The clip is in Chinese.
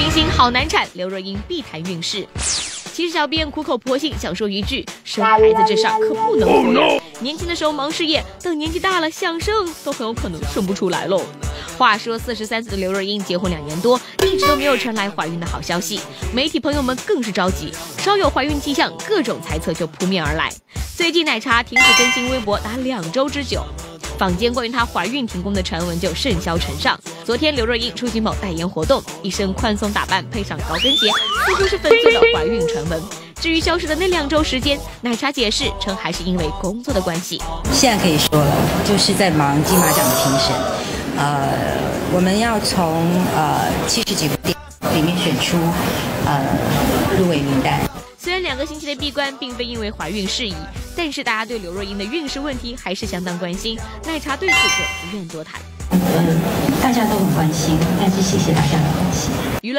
明星好难产，刘若英必谈运势。其实小编苦口婆心想说一句：生孩子这事儿可不能拖延。年轻的时候忙事业，等年纪大了想生都很有可能生不出来喽。话说四十三岁的刘若英结婚两年多，一直都没有传来怀孕的好消息，媒体朋友们更是着急，稍有怀孕迹象，各种猜测就扑面而来。最近奶茶停止更新微博达两周之久。坊间关于她怀孕停工的传闻就甚嚣尘上。昨天刘若英出席某代言活动，一身宽松打扮，配上高跟鞋，似乎是粉碎了怀孕传闻。至于消失的那两周时间，奶茶解释称还是因为工作的关系。现在可以说了，就是在忙金马奖的评审。呃，我们要从呃七十几部电影里面选出呃入围名单。虽然两个星期的闭关并非因为怀孕事宜，但是大家对刘若英的运势问题还是相当关心。奶茶对此则不愿多谈。嗯，大家都很关心，但是谢谢大家的关心。娱乐。